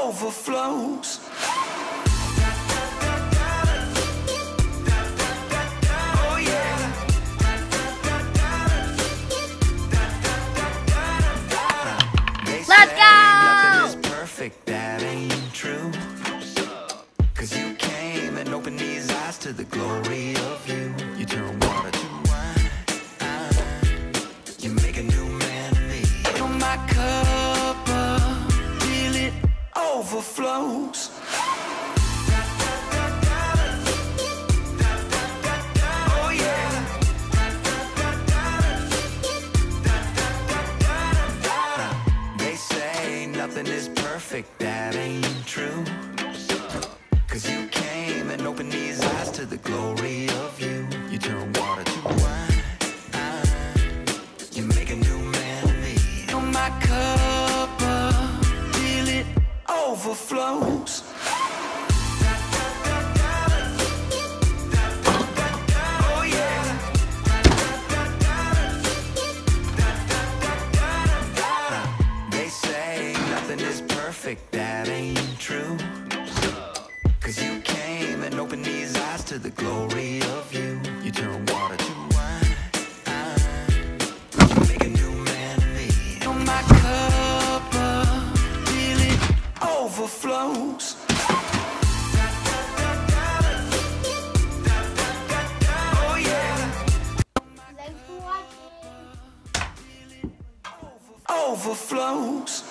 overflows. Let's go! Perfect, that ain't true. Cause you came and opened these eyes to the glory of you. You turn water to overflows. Yeah. They say nothing is perfect, that ain't true. Cause you came and opened these eyes to the glory of you. You turn water to wine. You make a new man of me. Fill my cup overflows. They say nothing is perfect, that ain't true. Cause you came and opened these eyes to the glory of you. You turn water overflows. Oh yeah. Thanks for watching. Overflows.